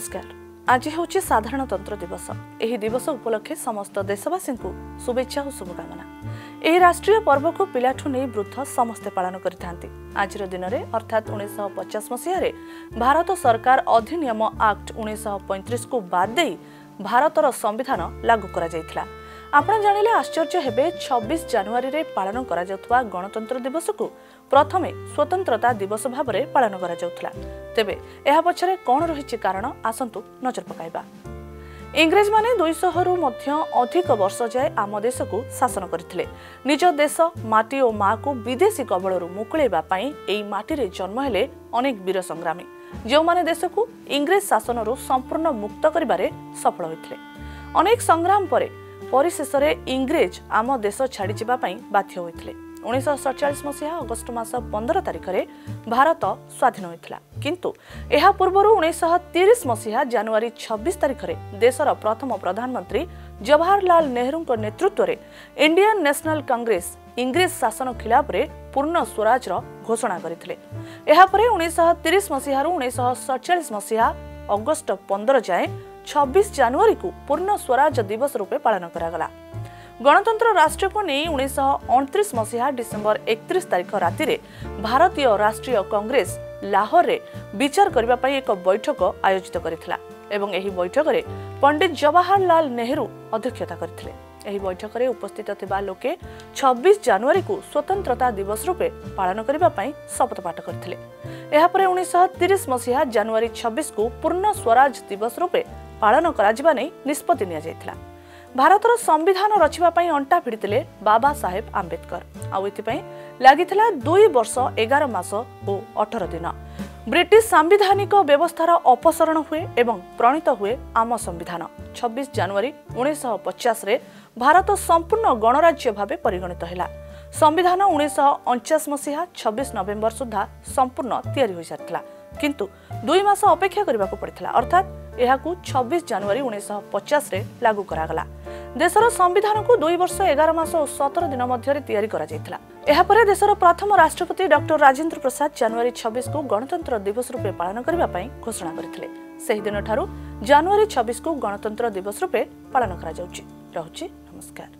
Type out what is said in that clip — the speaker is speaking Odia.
ନମସ୍କାର। ଆଜି ହେଉଛି ସାଧାରଣତନ୍ତ୍ର ଦିବସ। ଏହି ଦିବସ ଉପଲକ୍ଷେ ସମସ୍ତ ଦେଶବାସୀଙ୍କୁ ଶୁଭେଚ୍ଛା ଓ ଶୁଭକାମନା। ଏହି ରାଷ୍ଟ୍ରୀୟ ପର୍ବକୁ ପିଲାଠୁ ନେଇ ବୃଦ୍ଧ ସମସ୍ତେ ପାଳନ କରିଥାନ୍ତି। ଆଜିର ଦିନରେ ଅର୍ଥାତ୍ ଉଣେଇଶହ ପଚାଶ ମସିହାରେ ଭାରତ ସରକାର ଅଧିନିୟମ ଆକ୍ଟ ଉଣେଇଶହ ପଇଁତିରିଶକୁ ବାଦ୍ ଦେଇ ଭାରତର ସମ୍ବିଧାନ ଲାଗୁ କରାଯାଇଥିଲା। ଆପଣ ଜାଣିଲେ ଆଶ୍ଚର୍ଯ୍ୟ ହେବେ ଛବିଶ ଜାନୁଆରୀରେ ପାଳନ କରାଯାଉଥିବା ଗଣତନ୍ତ୍ର ଦିବସକୁ ପ୍ରଥମେ ସ୍ୱତନ୍ତ୍ରତା ଦିବସ ଭାବରେ ପାଳନ କରାଯାଉଥିଲା। ତେବେ ଏହା ପଛରେ କ'ଣ ରହିଛି କାରଣ ଆସନ୍ତୁ ନଜର ପକାଇବା। ଇଂରେଜମାନେ ଦୁଇଶହରୁ ମଧ୍ୟ ଅଧିକ ବର୍ଷ ଯାଏ ଆମ ଦେଶକୁ ଶାସନ କରିଥିଲେ। ନିଜ ଦେଶ ମାଟି ଓ ମାଆକୁ ବିଦେଶୀ କବଳରୁ ମୁକୁଳେଇବା ପାଇଁ ଏହି ମାଟିରେ ଜନ୍ମ ହେଲେ ଅନେକ ବୀର ସଂଗ୍ରାମୀ ଯେଉଁମାନେ ଦେଶକୁ ଇଂରେଜ ଶାସନରୁ ସମ୍ପୂର୍ଣ୍ଣ ମୁକ୍ତ କରିବାରେ ସଫଳ ହୋଇଥିଲେ। ଅନେକ ସଂଗ୍ରାମ ପରେ ପରିଶେଷରେ ଇଂରେଜ ଆମ ଦେଶ ଛାଡ଼ିଯିବା ପାଇଁ ବାଧ୍ୟ ହୋଇଥିଲେ। ଉଣେଇଶହ ସତଚାଳିଶ ମସିହା ଅଗଷ୍ଟ ମାସ ପନ୍ଦର ତାରିଖରେ ଭାରତ ସ୍ୱାଧୀନ ହୋଇଥିଲା। କିନ୍ତୁ ଏହା ପୂର୍ବରୁ ଉଣେଇଶହ ତିରିଶ ମସିହା ଜାନୁଆରୀ ଛବିଶ ତାରିଖରେ ଦେଶର ପ୍ରଥମ ପ୍ରଧାନମନ୍ତ୍ରୀ ଜବାହରଲାଲ ନେହେରୁଙ୍କ ନେତୃତ୍ୱରେ ଇଣ୍ଡିଆନ ନ୍ୟାସନାଲ କଂଗ୍ରେସ ଇଂରେଜ ଶାସନ ଖିଲାଫରେ ପୂର୍ଣ୍ଣ ସ୍ୱରାଜର ଘୋଷଣା କରିଥିଲେ। ଏହାପରେ ଉଣେଇଶହ ତିରିଶ ମସିହାରୁ ଉଣେଇଶହ ସତଚାଳିଶ ମସିହା ଅଗଷ୍ଟ ପନ୍ଦର ଯାଏଁ ଛବିଶ ଜାନୁଆରୀକୁ ପୂର୍ଣ୍ଣ ସ୍ୱରାଜ ଦିବସ ରୂପେ ପାଳନ କରାଗଲା ଗଣତନ୍ତ୍ର ରାଷ୍ଟ୍ରକୁ ନେଇ ଉଣେଇଶହ ଅଣତିରିଶ ମସିହା ଡିସେମ୍ବର ଏକତିରିଶ ତାରିଖ ରାତିରେ ଭାରତୀୟ ରାଷ୍ଟ୍ରୀୟ କଂଗ୍ରେସ ଲାହୋରରେ ବିଚାର କରିବା ପାଇଁ ଏକ ବୈଠକ ଆୟୋଜିତ କରିଥିଲା ଏବଂ ଏହି ବୈଠକରେ ପଣ୍ଡିତ ଜବାହରଲାଲ ନେହେରୁ ଅଧ୍ୟକ୍ଷତା କରିଥିଲେ ଏହି ବୈଠକରେ ଉପସ୍ଥିତ ଥିବା ଲୋକେ ଛବିଶ ଜାନୁଆରୀକୁ ସ୍ୱତନ୍ତ୍ରତା ଦିବସ ରୂପେ ପାଳନ କରିବା ପାଇଁ ଶପଥପାଠ କରିଥିଲେ ଏହାପରେ ଉଣେଇଶହ ତିରିଶ ମସିହା ଜାନୁଆରୀ ଛବିଶକୁ ପୂର୍ଣ୍ଣ ସ୍ୱରାଜ ଦିବସ ରୂପେ ପାଳନ କରାଯିବା ନେଇ ନିଷ୍ପତ୍ତି ନିଆଯାଇଥିଲା। ଭାରତର ସମ୍ବିଧାନ ରଚିବା ପାଇଁ ଅଣ୍ଟା ଭିଡ଼ିଥିଲେ ବାବା ସାହେବ ଆମ୍ବେଦକର। ଆଉ ଏଥିପାଇଁ ଲାଗିଥିଲା ଦୁଇ ବର୍ଷ ଏଗାର ମାସ ଓ ଅଠର ଦିନ। ବ୍ରିଟିଶ ସାମ୍ବିଧାନିକ ବ୍ୟବସ୍ଥାର ଅପସରଣ ହୁଏ ଏବଂ ପ୍ରଣୀତ ହୁଏ ଆମ ସମ୍ବିଧାନ। ଛବିଶ ଜାନୁଆରୀ ଉଣେଇଶହ ପଚାଶରେ ଭାରତ ସମ୍ପୂର୍ଣ୍ଣ ଗଣରାଜ୍ୟ ଭାବେ ପରିଗଣିତ ହେଲା। ସମ୍ବିଧାନ ଉଣେଇଶହ ଅଣଚାଶ ମସିହା ଛବିଶ ନଭେମ୍ବର ସୁଦ୍ଧା ସମ୍ପୂର୍ଣ୍ଣ ତିଆରି ହୋଇସାରିଥିଲା। କିନ୍ତୁ ଦୁଇ ମାସ ଅପେକ୍ଷା କରିବାକୁ ପଡ଼ିଥିଲା ଅର୍ଥାତ୍ ଏହାକୁ ଛବିଶ ଜାନୁଆରୀ ଉଣେଇଶହ ପଚାଶରେ ଲାଗୁ କରାଗଲା। ଦେଶର ସମ୍ବିଧାନକୁ ଦୁଇ ବର୍ଷ ଏଗାର ମାସ ଓ ସତର ଦିନ ମଧ୍ୟରେ ତିଆରି କରାଯାଇଥିଲା। ଏହାପରେ ଦେଶର ପ୍ରଥମ ରାଷ୍ଟ୍ରପତି ଡକ୍ଟର ରାଜେନ୍ଦ୍ର ପ୍ରସାଦ ଜାନୁଆରୀ ଛବିଶକୁ ଗଣତନ୍ତ୍ର ଦିବସ ରୂପେ ପାଳନ କରିବା ପାଇଁ ଘୋଷଣା କରିଥିଲେ। ସେହିଦିନଠାରୁ ଜାନୁଆରୀ ଛବିଶକୁ ଗଣତନ୍ତ୍ର ଦିବସ ରୂପେ ପାଳନ କରାଯାଉଛି। ରହୁଛି ନମସ୍କାର।